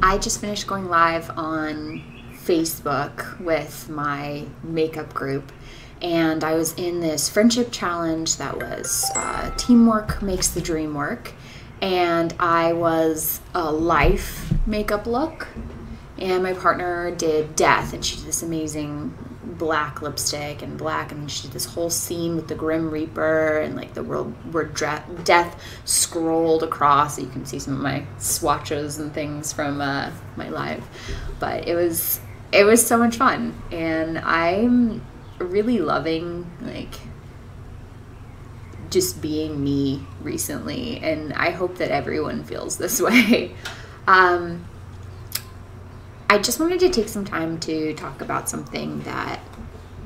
I just finished going live on Facebook with my makeup group, and I was in this friendship challenge that was uh, teamwork makes the dream work, and I was a life makeup look, and my partner did death, and she did this amazing black lipstick and black and she did this whole scene with the grim reaper and like the world word death scrolled across. So you can see some of my swatches and things from uh, my live. But it was it was so much fun. And i'm really loving like just being me recently. And i hope that everyone feels this way. Um, I just wanted to take some time to talk about something that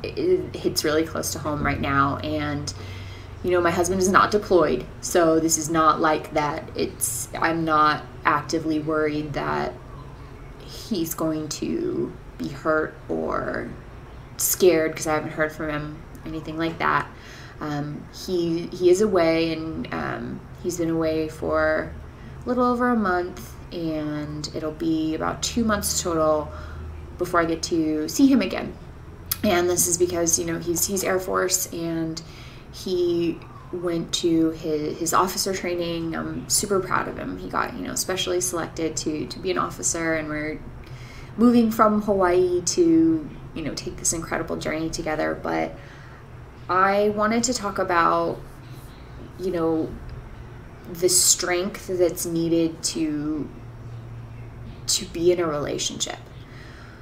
hits really close to home right now. And, you know, my husband is not deployed. So this is not like that. It's, I'm not actively worried that he's going to be hurt or scared because I haven't heard from him, anything like that. Um, he he is away and um, he's been away for a little over a month and it'll be about two months total before I get to see him again. And this is because, you know, he's he's Air Force and he went to his, his officer training. I'm super proud of him. He got, you know, specially selected to to be an officer and we're moving from Hawaii to, you know, take this incredible journey together. But I wanted to talk about, you know, the strength that's needed to to be in a relationship.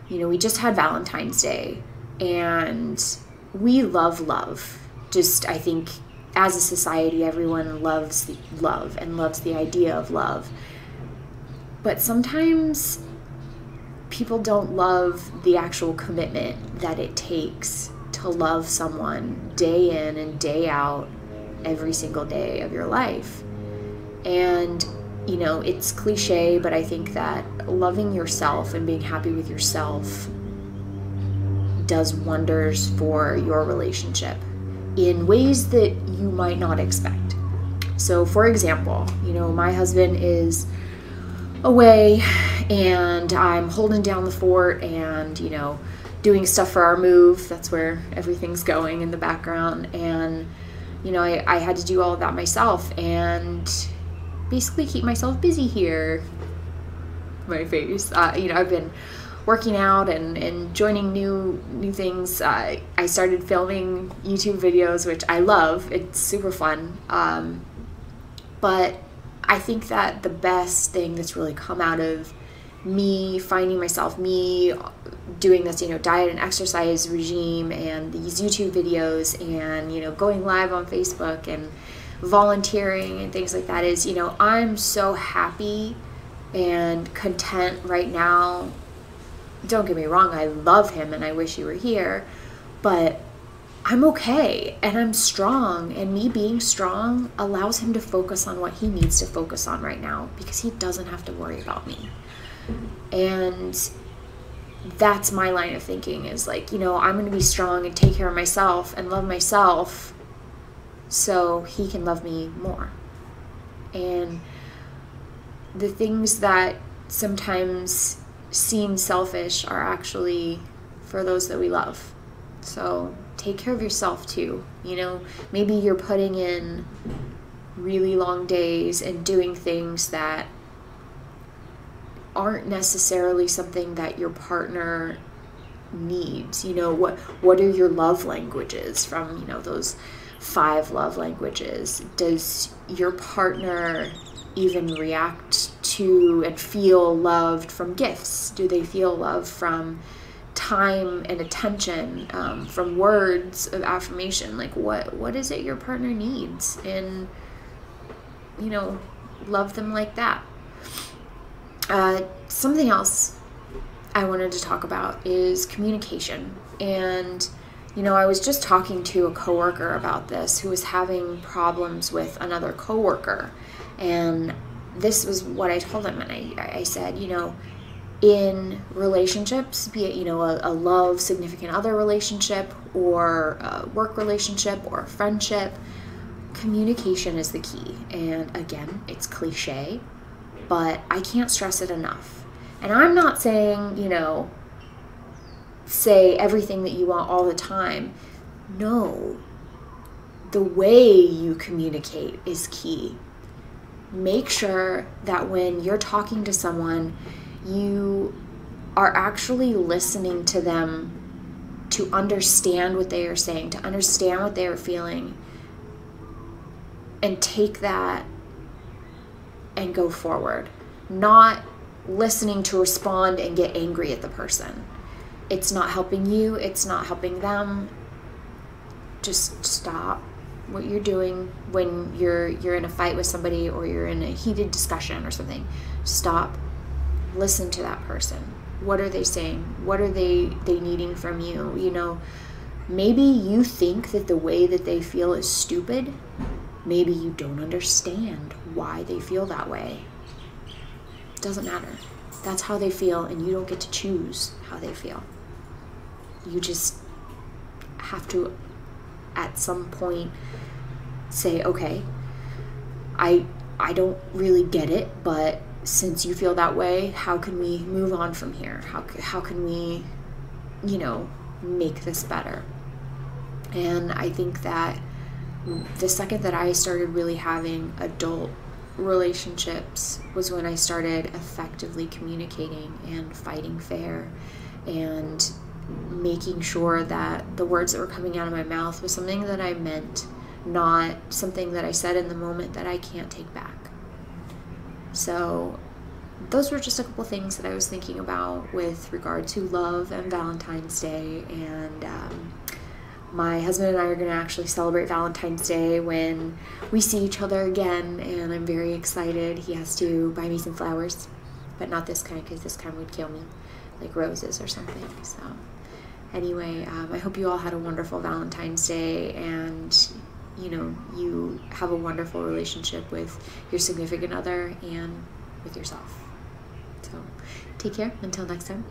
You know, we just had Valentine's Day and we love love. Just I think as a society everyone loves love and loves the idea of love. But sometimes people don't love the actual commitment that it takes to love someone day in and day out every single day of your life. And, you know, it's cliche, but I think that loving yourself and being happy with yourself does wonders for your relationship in ways that you might not expect. So, for example, you know, my husband is away and I'm holding down the fort and, you know, doing stuff for our move. That's where everything's going in the background. And, you know, I, I had to do all of that myself. And basically keep myself busy here. My face. Uh, you know, I've been working out and, and joining new new things. Uh, I started filming YouTube videos, which I love. It's super fun. Um, but I think that the best thing that's really come out of me finding myself, me doing this, you know, diet and exercise regime and these YouTube videos and, you know, going live on Facebook and volunteering and things like that is, you know, I'm so happy and content right now. Don't get me wrong, I love him and I wish he were here, but I'm okay and I'm strong. And me being strong allows him to focus on what he needs to focus on right now because he doesn't have to worry about me. And that's my line of thinking is like, you know, I'm going to be strong and take care of myself and love myself so he can love me more. And the things that sometimes seem selfish are actually for those that we love. So take care of yourself too. You know, maybe you're putting in really long days and doing things that aren't necessarily something that your partner needs. You know, what what are your love languages from, you know, those five love languages, does your partner even react to and feel loved from gifts? Do they feel love from time and attention, um, from words of affirmation? Like what what is it your partner needs? And you know, love them like that. Uh, something else I wanted to talk about is communication and you know, I was just talking to a coworker about this who was having problems with another coworker. And this was what I told him. And I, I said, you know, in relationships, be it, you know, a, a love, significant other relationship or a work relationship or a friendship, communication is the key. And again, it's cliche, but I can't stress it enough. And I'm not saying, you know, say everything that you want all the time. No. The way you communicate is key. Make sure that when you're talking to someone, you are actually listening to them to understand what they are saying, to understand what they are feeling, and take that and go forward. Not listening to respond and get angry at the person. It's not helping you, it's not helping them. Just stop what you're doing when you're you're in a fight with somebody or you're in a heated discussion or something. Stop. Listen to that person. What are they saying? What are they they needing from you? You know, maybe you think that the way that they feel is stupid. Maybe you don't understand why they feel that way. It doesn't matter. That's how they feel, and you don't get to choose how they feel. You just have to, at some point, say, okay, I I don't really get it, but since you feel that way, how can we move on from here? How how can we, you know, make this better? And I think that the second that I started really having adult relationships was when I started effectively communicating and fighting fair and making sure that the words that were coming out of my mouth was something that I meant, not something that I said in the moment that I can't take back. So, those were just a couple things that I was thinking about with regard to love and Valentine's Day and um, my husband and I are going to actually celebrate Valentine's Day when we see each other again, and I'm very excited. He has to buy me some flowers, but not this kind because this kind would kill me, like roses or something. So, anyway, um, I hope you all had a wonderful Valentine's Day and you know, you have a wonderful relationship with your significant other and with yourself. So, take care. Until next time.